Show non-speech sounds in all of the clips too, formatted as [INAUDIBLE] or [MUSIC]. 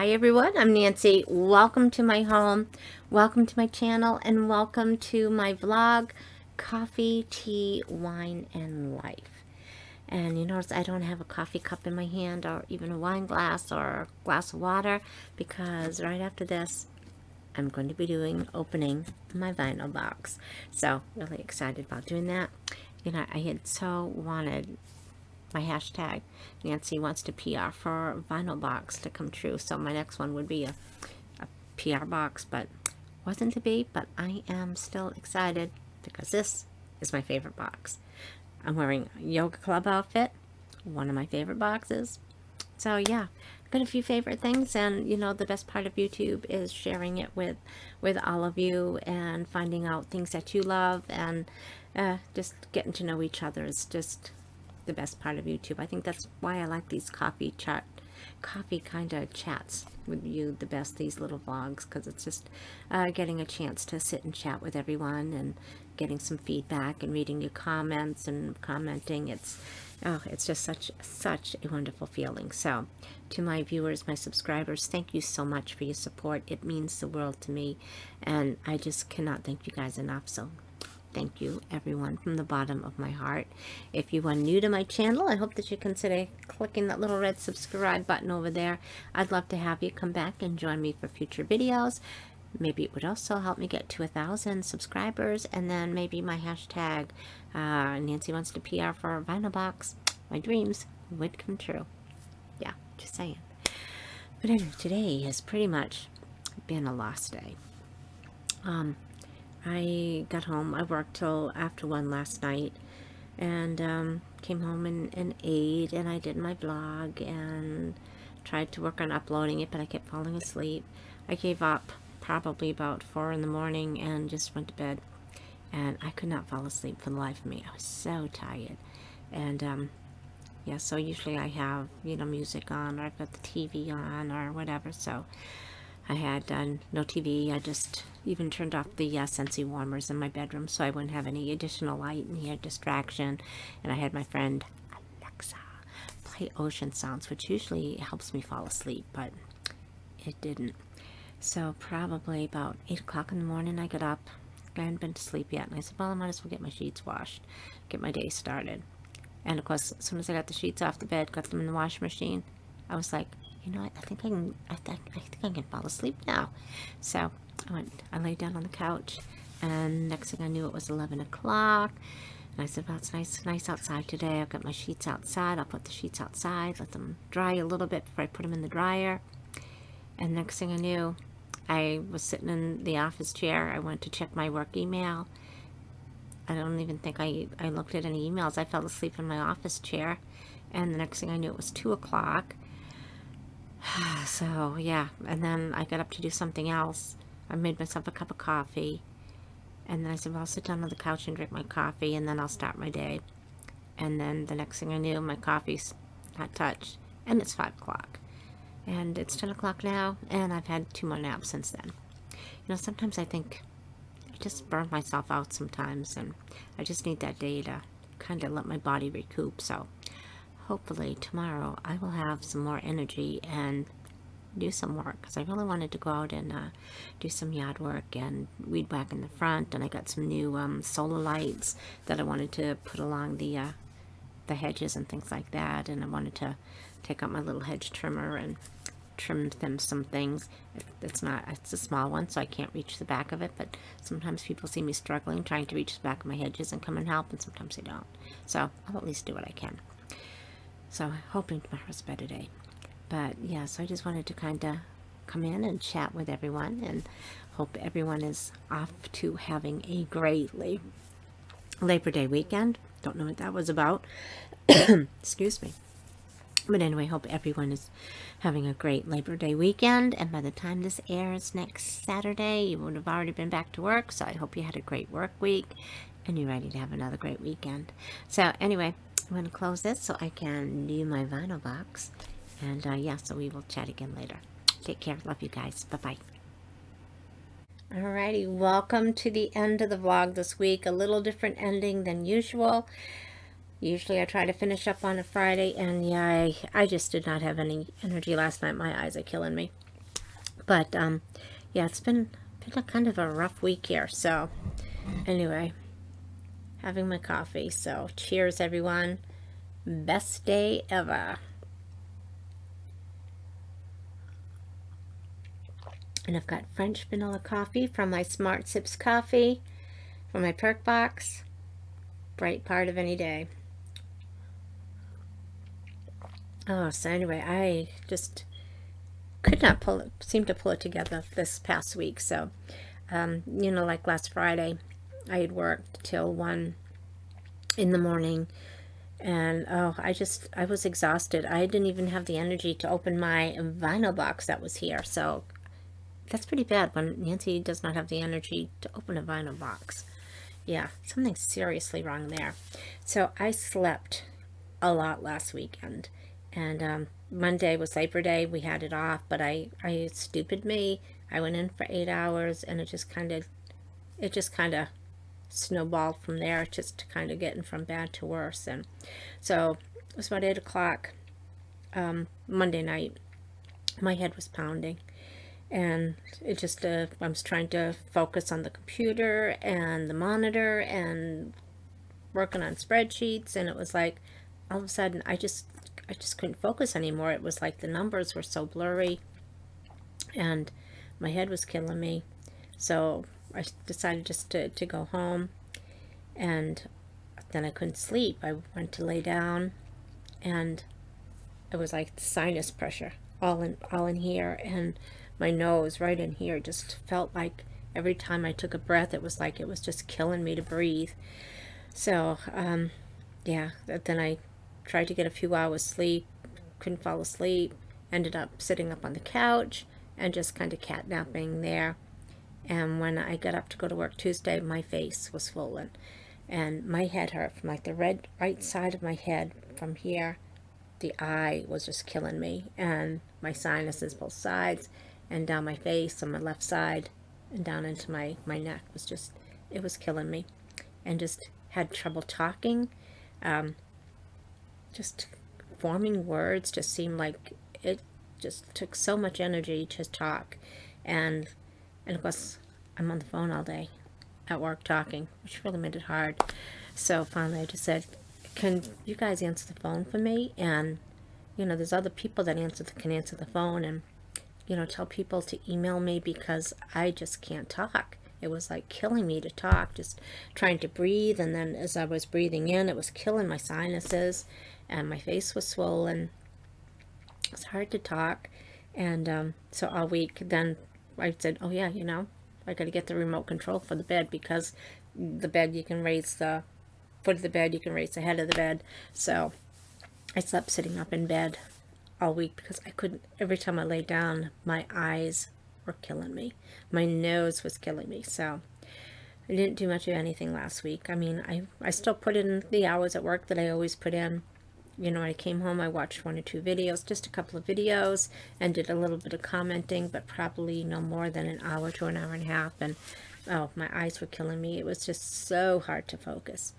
Hi everyone, I'm Nancy. Welcome to my home, welcome to my channel, and welcome to my vlog, Coffee, Tea, Wine, and Life. And you notice I don't have a coffee cup in my hand or even a wine glass or a glass of water because right after this, I'm going to be doing opening my vinyl box. So really excited about doing that. You know, I had so wanted my hashtag Nancy wants to PR for vinyl box to come true. So my next one would be a, a PR box, but wasn't to be. But I am still excited because this is my favorite box. I'm wearing a yoga club outfit, one of my favorite boxes. So yeah, got a few favorite things and you know the best part of YouTube is sharing it with with all of you and finding out things that you love and uh, just getting to know each other is just the best part of YouTube. I think that's why I like these coffee chat, coffee kind of chats with you the best, these little vlogs, because it's just uh, getting a chance to sit and chat with everyone and getting some feedback and reading your comments and commenting. It's oh, it's just such such a wonderful feeling. So, to my viewers, my subscribers, thank you so much for your support. It means the world to me, and I just cannot thank you guys enough. So, Thank you, everyone, from the bottom of my heart. If you are new to my channel, I hope that you consider clicking that little red subscribe button over there. I'd love to have you come back and join me for future videos. Maybe it would also help me get to a thousand subscribers, and then maybe my hashtag, uh, Nancy wants to PR for Vinyl Box. My dreams would come true. Yeah, just saying. But anyway, today has pretty much been a lost day. Um, I got home. I worked till after 1 last night and um, came home and, and ate and I did my vlog and tried to work on uploading it but I kept falling asleep. I gave up probably about 4 in the morning and just went to bed and I could not fall asleep for the life of me. I was so tired and um, yeah so usually I have you know music on or I've got the TV on or whatever so I had done no TV. I just even turned off the uh, Scentsy warmers in my bedroom so I wouldn't have any additional light and here distraction. And I had my friend Alexa play ocean sounds, which usually helps me fall asleep, but it didn't. So probably about 8 o'clock in the morning I got up. I hadn't been to sleep yet. And I said, well, I might as well get my sheets washed, get my day started. And of course, as soon as I got the sheets off the bed, got them in the washing machine, I was like, you know, I think I can, I think, I think I can fall asleep now. So I went, I laid down on the couch and next thing I knew it was 11 o'clock. And I said, well, it's nice, nice outside today. I've got my sheets outside. I'll put the sheets outside, let them dry a little bit before I put them in the dryer. And next thing I knew, I was sitting in the office chair. I went to check my work email. I don't even think I, I looked at any emails. I fell asleep in my office chair. And the next thing I knew, it was 2 o'clock. [SIGHS] so yeah and then I got up to do something else. I made myself a cup of coffee and then I said well I'll sit down on the couch and drink my coffee and then I'll start my day. And then the next thing I knew my coffee's not touched and it's five o'clock. And it's 10 o'clock now and I've had two more naps since then. You know sometimes I think I just burn myself out sometimes and I just need that day to kind of let my body recoup so hopefully tomorrow I will have some more energy and do some work because I really wanted to go out and uh, do some yard work and weed whack in the front and I got some new um, solar lights that I wanted to put along the uh, the hedges and things like that and I wanted to take out my little hedge trimmer and trim them some things. It's not it's a small one so I can't reach the back of it but sometimes people see me struggling trying to reach the back of my hedges and come and help and sometimes they don't. So I'll at least do what I can so hoping tomorrow's a better day. But yeah, so I just wanted to kind of come in and chat with everyone and hope everyone is off to having a great Labor Day weekend. Don't know what that was about. [COUGHS] Excuse me. But anyway, hope everyone is having a great Labor Day weekend. And by the time this airs next Saturday, you would have already been back to work. So I hope you had a great work week and you're ready to have another great weekend. So anyway, I'm going to close this so I can do my vinyl box. And uh, yeah, so we will chat again later. Take care. Love you guys. Bye-bye. Alrighty, welcome to the end of the vlog this week. A little different ending than usual. Usually I try to finish up on a Friday, and yeah, I, I just did not have any energy last night. My eyes are killing me. But, um, yeah, it's been, been a kind of a rough week here. So, anyway, having my coffee. So, cheers, everyone. Best day ever. And I've got French vanilla coffee from my Smart Sips coffee from my perk box. Bright part of any day. Oh, so anyway, I just could not pull it, seem to pull it together this past week. So, um, you know, like last Friday, I had worked till 1 in the morning. And, oh, I just, I was exhausted. I didn't even have the energy to open my vinyl box that was here. So, that's pretty bad when Nancy does not have the energy to open a vinyl box. Yeah, something's seriously wrong there. So, I slept a lot last weekend and um, Monday was Labor Day. We had it off, but I, I stupid me. I went in for eight hours, and it just kind of, it just kind of snowballed from there, just kind of getting from bad to worse. And so it was about eight o'clock um, Monday night. My head was pounding, and it just uh, I was trying to focus on the computer and the monitor and working on spreadsheets, and it was like all of a sudden I just I just couldn't focus anymore. It was like the numbers were so blurry and my head was killing me. So I decided just to, to go home and then I couldn't sleep. I went to lay down and it was like sinus pressure all in all in here and my nose right in here just felt like every time I took a breath it was like it was just killing me to breathe. So um, yeah, then I tried to get a few hours sleep, couldn't fall asleep, ended up sitting up on the couch and just kind of catnapping there. And when I got up to go to work Tuesday, my face was swollen and my head hurt from like the red right side of my head from here. The eye was just killing me and my sinuses both sides and down my face on my left side and down into my, my neck was just, it was killing me and just had trouble talking. Um, just forming words just seemed like it just took so much energy to talk and and of course I'm on the phone all day at work talking which really made it hard so finally I just said can you guys answer the phone for me and you know there's other people that answer the, can answer the phone and you know tell people to email me because I just can't talk it was like killing me to talk just trying to breathe and then as I was breathing in it was killing my sinuses and my face was swollen. It's hard to talk. And um, so all week, then I said, oh yeah, you know, I got to get the remote control for the bed because the bed, you can raise the foot of the bed, you can raise the head of the bed. So I slept sitting up in bed all week because I couldn't, every time I lay down, my eyes were killing me. My nose was killing me. So I didn't do much of anything last week. I mean, I, I still put in the hours at work that I always put in you know, I came home, I watched one or two videos, just a couple of videos, and did a little bit of commenting, but probably no more than an hour to an hour and a half, and oh, my eyes were killing me. It was just so hard to focus.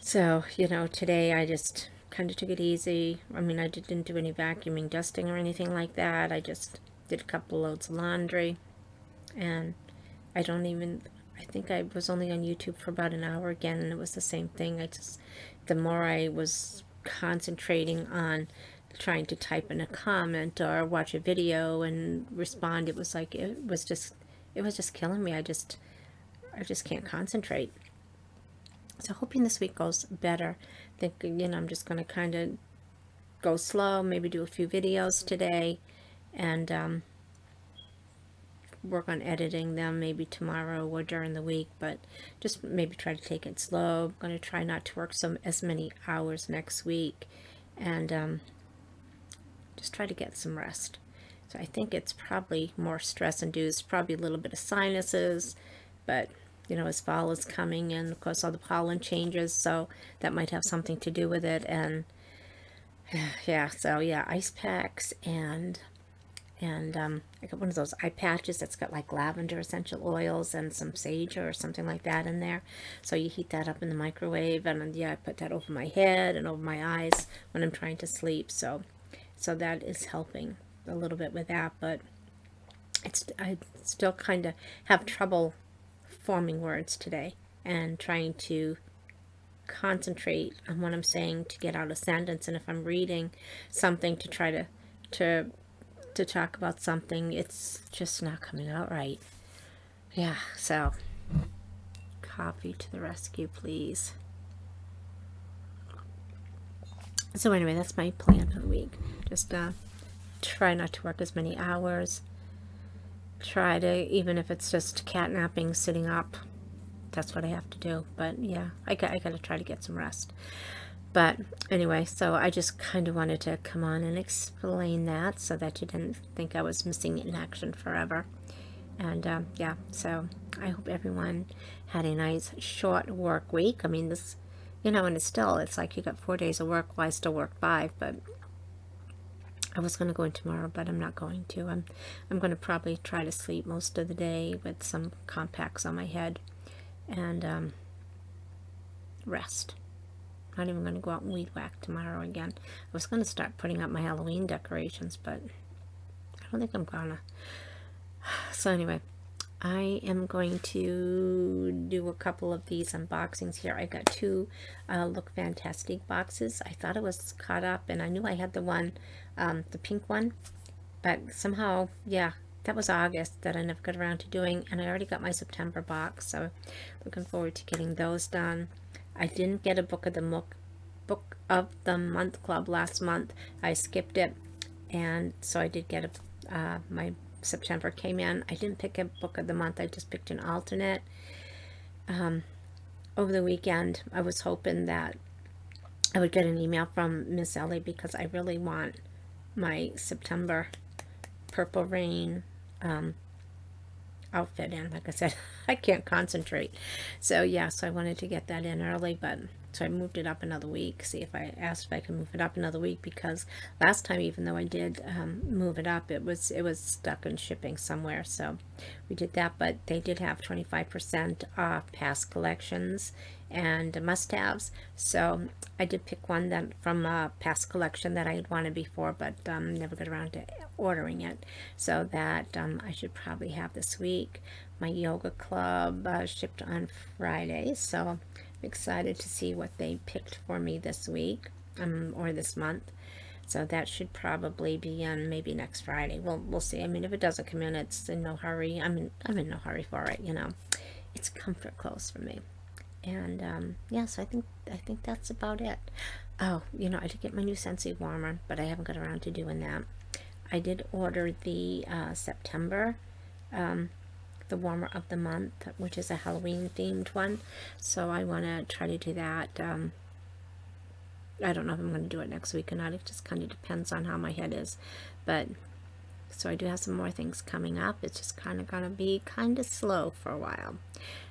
So, you know, today I just kind of took it easy. I mean, I didn't do any vacuuming, dusting, or anything like that. I just did a couple loads of laundry, and I don't even, I think I was only on YouTube for about an hour again, and it was the same thing. I just, the more I was concentrating on trying to type in a comment or watch a video and respond. It was like it was just it was just killing me. I just I just can't concentrate. So hoping this week goes better. Think you know I'm just gonna kind of go slow maybe do a few videos today. And um, work on editing them maybe tomorrow or during the week, but just maybe try to take it slow. I'm going to try not to work some as many hours next week and um, just try to get some rest. So I think it's probably more stress induced, probably a little bit of sinuses, but you know, as fall is coming and of course all the pollen changes, so that might have something to do with it. And [SIGHS] yeah, so yeah, ice packs and and um, I got one of those eye patches that's got like lavender essential oils and some sage or something like that in there. So you heat that up in the microwave, and yeah, I put that over my head and over my eyes when I'm trying to sleep. So, so that is helping a little bit with that, but it's I still kind of have trouble forming words today and trying to concentrate on what I'm saying to get out a sentence. And if I'm reading something to try to to to talk about something, it's just not coming out right. Yeah, so coffee to the rescue, please. So anyway, that's my plan for the week. Just uh, try not to work as many hours. Try to, even if it's just catnapping, sitting up, that's what I have to do. But yeah, I got, I got to try to get some rest. But anyway, so I just kind of wanted to come on and explain that so that you didn't think I was missing in action forever. And um, yeah, so I hope everyone had a nice short work week. I mean, this, you know, and it's still, it's like you got four days of work. Well, still work five, but I was going to go in tomorrow, but I'm not going to. I'm, I'm going to probably try to sleep most of the day with some compacts on my head and um, rest. Not even going to go out and weed whack tomorrow again. I was going to start putting up my Halloween decorations, but I don't think I'm gonna. [SIGHS] So anyway, I am going to do a couple of these unboxings here. I got two uh, Look Fantastic boxes. I thought it was caught up, and I knew I had the one, um, the pink one, but somehow, yeah, that was August that I never got around to doing, and I already got my September box, so looking forward to getting those done. I didn't get a book of the book book of the month club last month. I skipped it, and so I did get a uh, my September came in. I didn't pick a book of the month. I just picked an alternate. Um, over the weekend, I was hoping that I would get an email from Miss Ellie because I really want my September Purple Rain um, outfit in. Like I said, [LAUGHS] I can't concentrate. So yeah, so I wanted to get that in early, but so I moved it up another week. See if I asked if I could move it up another week because last time, even though I did um, move it up, it was it was stuck in shipping somewhere. So we did that, but they did have 25% off past collections and must-haves. So I did pick one that from a past collection that I had wanted before, but um, never got around to ordering it. So that um, I should probably have this week. My yoga club uh, shipped on Friday, so I'm excited to see what they picked for me this week um, or this month. So that should probably be on maybe next Friday. We'll we'll see. I mean, if it doesn't come in, it's in no hurry. I'm in I'm in no hurry for it. You know, it's comfort clothes for me and um, yeah, so I think I think that's about it. Oh, you know, I did get my new Scentsy warmer, but I haven't got around to doing that. I did order the uh, September, um, the warmer of the month, which is a Halloween themed one. So I want to try to do that. Um, I don't know if I'm going to do it next week or not. It just kind of depends on how my head is. But so I do have some more things coming up. It's just kind of going to be kind of slow for a while.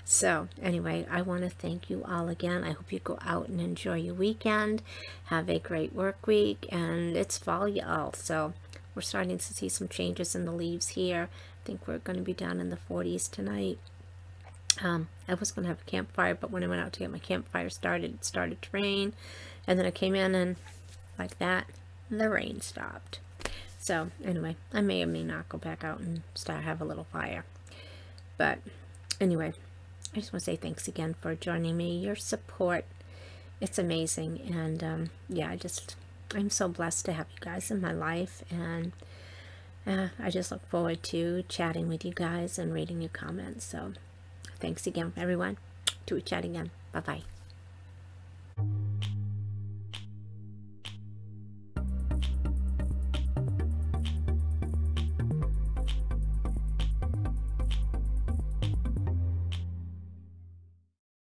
So anyway, I want to thank you all again. I hope you go out and enjoy your weekend. Have a great work week. And it's fall, y'all. So we're starting to see some changes in the leaves here. I think we're going to be down in the 40s tonight. Um, I was going to have a campfire, but when I went out to get my campfire started, it started to rain. And then I came in and like that, the rain stopped. So anyway, I may or may not go back out and start have a little fire. But anyway, I just want to say thanks again for joining me. Your support, it's amazing. And um, yeah, I just, I'm so blessed to have you guys in my life. And uh, I just look forward to chatting with you guys and reading your comments. So thanks again, everyone. To chat again. Bye-bye.